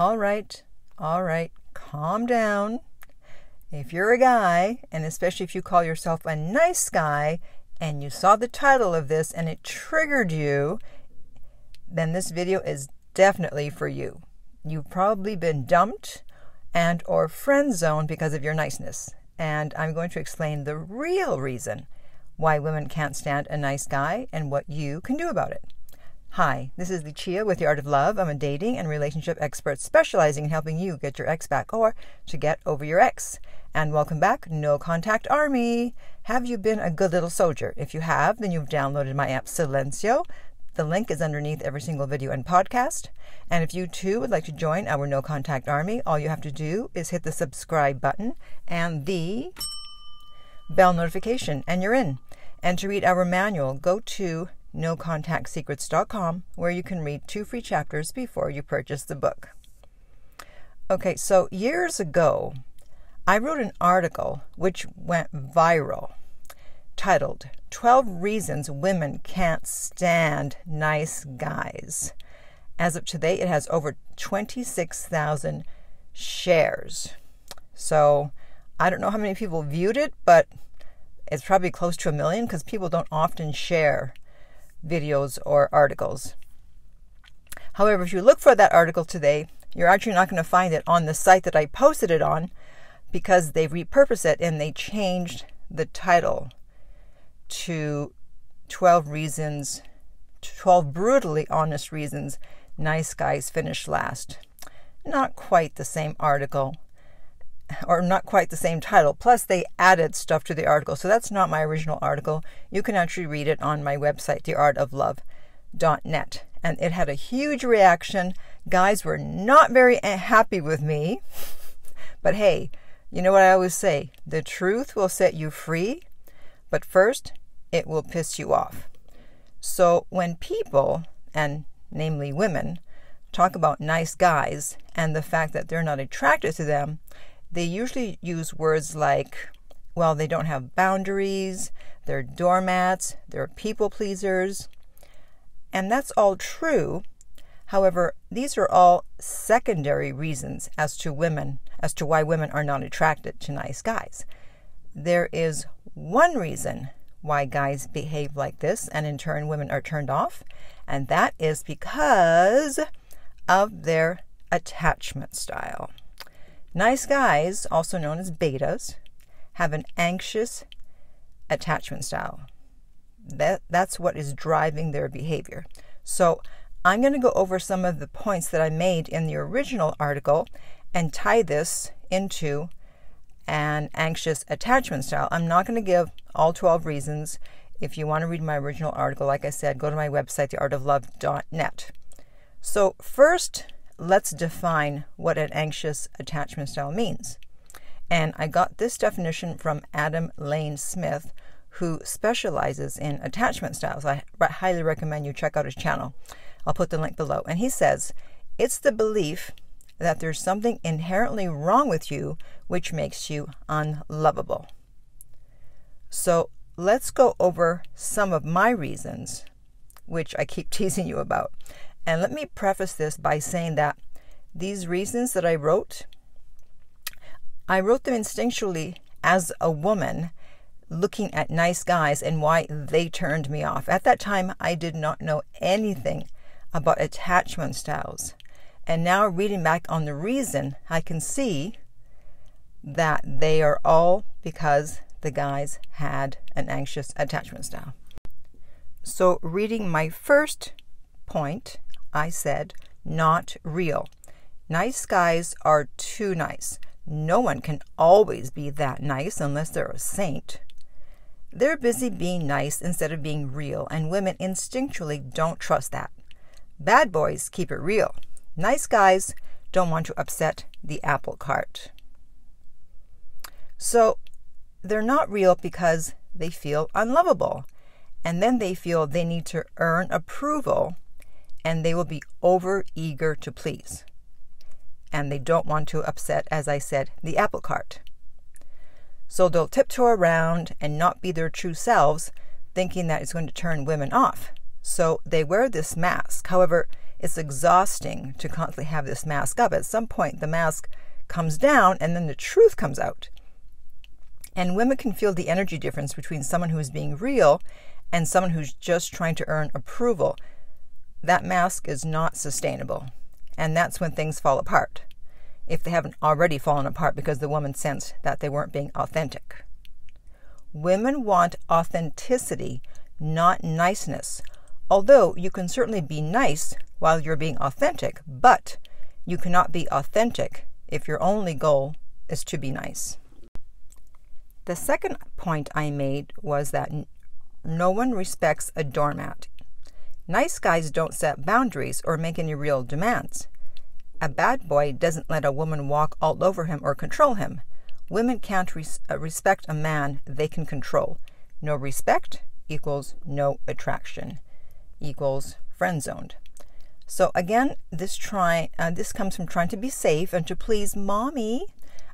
All right, all right, calm down. If you're a guy, and especially if you call yourself a nice guy, and you saw the title of this and it triggered you, then this video is definitely for you. You've probably been dumped and or friend zoned because of your niceness. And I'm going to explain the real reason why women can't stand a nice guy and what you can do about it. Hi, this is Lucia with The Art of Love. I'm a dating and relationship expert specializing in helping you get your ex back or to get over your ex. And welcome back, No Contact Army. Have you been a good little soldier? If you have, then you've downloaded my app Silenzio. The link is underneath every single video and podcast. And if you too would like to join our No Contact Army, all you have to do is hit the subscribe button and the bell notification, and you're in. And to read our manual, go to nocontactsecrets.com where you can read two free chapters before you purchase the book. Okay, so years ago, I wrote an article which went viral titled 12 Reasons Women Can't Stand Nice Guys. As of today, it has over 26,000 shares. So I don't know how many people viewed it, but it's probably close to a million because people don't often share videos or articles. However, if you look for that article today, you're actually not going to find it on the site that I posted it on because they repurposed it and they changed the title to 12 reasons, 12 brutally honest reasons nice guys finish last. Not quite the same article, or not quite the same title. Plus, they added stuff to the article. So that's not my original article. You can actually read it on my website, theartoflove.net. And it had a huge reaction. Guys were not very eh, happy with me. But hey, you know what I always say the truth will set you free, but first, it will piss you off. So when people, and namely women, talk about nice guys and the fact that they're not attracted to them, they usually use words like, well, they don't have boundaries, they're doormats, they're people pleasers. And that's all true. However, these are all secondary reasons as to women, as to why women are not attracted to nice guys. There is one reason why guys behave like this, and in turn, women are turned off, and that is because of their attachment style. Nice guys, also known as betas, have an anxious attachment style. That, that's what is driving their behavior. So, I'm going to go over some of the points that I made in the original article and tie this into an anxious attachment style. I'm not going to give all 12 reasons. If you want to read my original article, like I said, go to my website, theartoflove.net. So, first, let's define what an anxious attachment style means. And I got this definition from Adam Lane Smith, who specializes in attachment styles. I highly recommend you check out his channel. I'll put the link below. And he says it's the belief that there's something inherently wrong with you which makes you unlovable. So let's go over some of my reasons, which I keep teasing you about. And let me preface this by saying that these reasons that I wrote, I wrote them instinctually as a woman looking at nice guys and why they turned me off. At that time, I did not know anything about attachment styles. And now, reading back on the reason, I can see that they are all because the guys had an anxious attachment style. So, reading my first point, I said, not real. Nice guys are too nice. No one can always be that nice unless they're a saint. They're busy being nice instead of being real, and women instinctually don't trust that. Bad boys keep it real. Nice guys don't want to upset the apple cart. So they're not real because they feel unlovable. And then they feel they need to earn approval and they will be over eager to please. And they don't want to upset, as I said, the apple cart. So they'll tiptoe around and not be their true selves, thinking that it's going to turn women off. So they wear this mask. However, It's exhausting to constantly have this mask up. At some point, the mask comes down and then the truth comes out. And women can feel the energy difference between someone who is being real and someone who's just trying to earn approval. That mask is not sustainable. And that's when things fall apart. If they haven't already fallen apart because the woman sensed that they weren't being authentic. Women want authenticity, not niceness. Although you can certainly be nice while you're being authentic, but you cannot be authentic if your only goal is to be nice. The second point I made was that no one respects a doormat. Nice guys don't set boundaries or make any real demands. A bad boy doesn't let a woman walk all over him or control him. Women can't res- uh, respect a man they can control. No respect equals no attraction equals friend zoned. So again, this try uh, this comes from trying to be safe and to please mommy.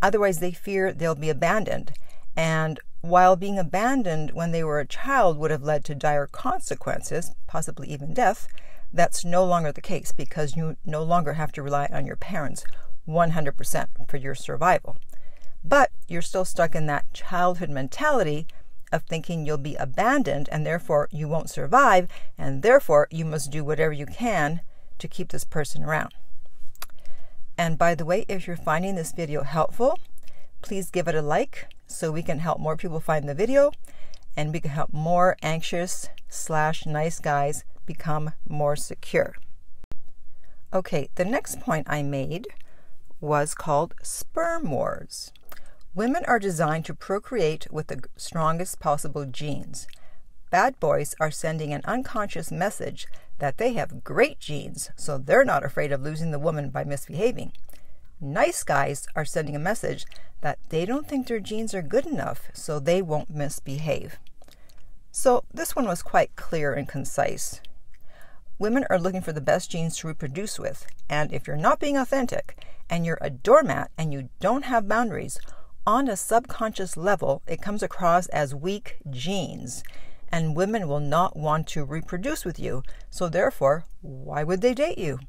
Otherwise, they fear they'll be abandoned. And while being abandoned when they were a child would have led to dire consequences, possibly even death, that's no longer the case because you no longer have to rely on your parents 100% for your survival. But you're still stuck in that childhood mentality of thinking you'll be abandoned and therefore you won't survive, and therefore you must do whatever you can to keep this person around. And by the way, if you're finding this video helpful, please give it a like so we can help more people find the video and we can help more anxious slash nice guys become more secure. Okay, the next point I made was called sperm wars. Women are designed to procreate with the strongest possible genes. Bad boys are sending an unconscious message that they have great genes, so they're not afraid of losing the woman by misbehaving. Nice guys are sending a message that they don't think their genes are good enough, so they won't misbehave. So, this one was quite clear and concise. Women are looking for the best genes to reproduce with, and if you're not being authentic and you're a doormat and you don't have boundaries, on a subconscious level, it comes across as weak genes and women will not want to reproduce with you. So, therefore, why would they date you?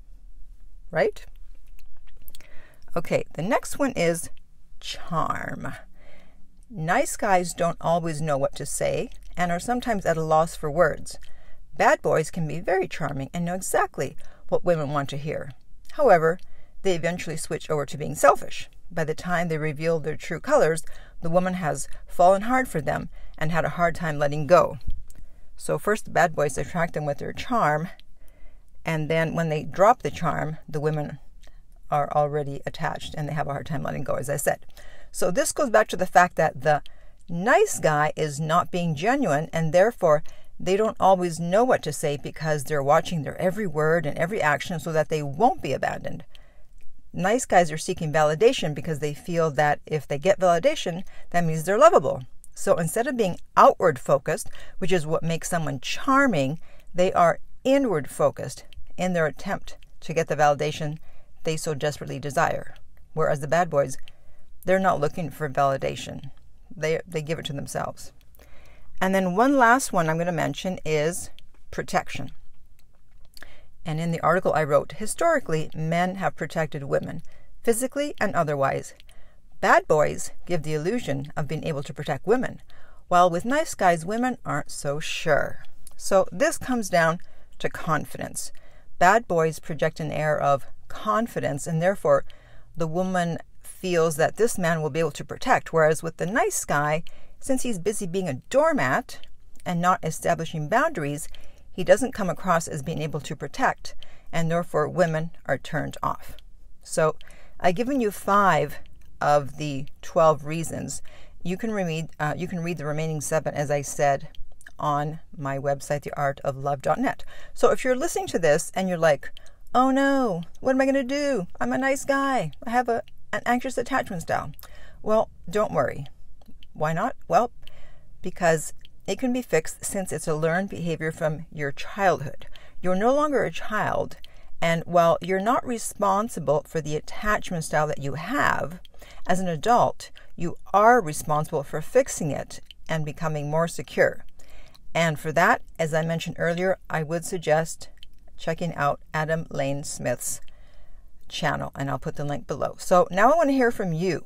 Right? Okay, the next one is charm. Nice guys don't always know what to say and are sometimes at a loss for words. Bad boys can be very charming and know exactly what women want to hear. However, they eventually switch over to being selfish. By the time they reveal their true colors, the woman has fallen hard for them and had a hard time letting go. So, first, the bad boys attract them with their charm, and then when they drop the charm, the women are already attached and they have a hard time letting go, as I said. So, this goes back to the fact that the nice guy is not being genuine, and therefore they don't always know what to say because they're watching their every word and every action so that they won't be abandoned. Nice guys are seeking validation because they feel that if they get validation, that means they're lovable. So instead of being outward focused, which is what makes someone charming, they are inward focused in their attempt to get the validation they so desperately desire. Whereas the bad boys, they're not looking for validation. They they give it to themselves. And then one last one I'm going to mention is protection. And in the article I wrote, historically, men have protected women, physically and otherwise. Bad boys give the illusion of being able to protect women, while with nice guys, women aren't so sure. So this comes down to confidence. Bad boys project an air of confidence, and therefore the woman feels that this man will be able to protect. Whereas with the nice guy, since he's busy being a doormat and not establishing boundaries, he doesn't come across as being able to protect, and therefore women are turned off. So I've given you five of the 12 reasons. You can read, uh, you can read the remaining seven, as I said, on my website, theartoflove.net. So if you're listening to this and you're like, oh no, what am I going to do? I'm a nice guy. I have a, an anxious attachment style. Well, don't worry. Why not? Well, because it can be fixed since it's a learned behavior from your childhood. You're no longer a child, and while you're not responsible for the attachment style that you have, as an adult, you are responsible for fixing it and becoming more secure. And for that, as I mentioned earlier, I would suggest checking out Adam Lane Smith's channel, and I'll put the link below. So now I want to hear from you.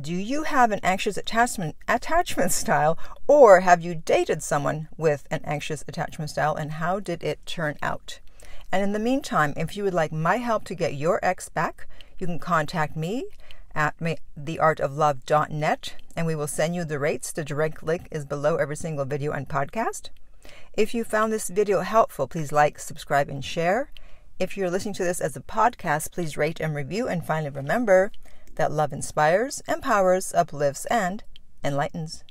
Do you have an anxious attachment attachment style, or have you dated someone with an anxious attachment style, and how did it turn out? And in the meantime, if you would like my help to get your ex back, you can contact me at theartoflove.net and we will send you the rates. The direct link is below every single video and podcast. If you found this video helpful, please like, subscribe, and share. If you're listening to this as a podcast, please rate and review. And finally, remember that love inspires, empowers, uplifts, and enlightens.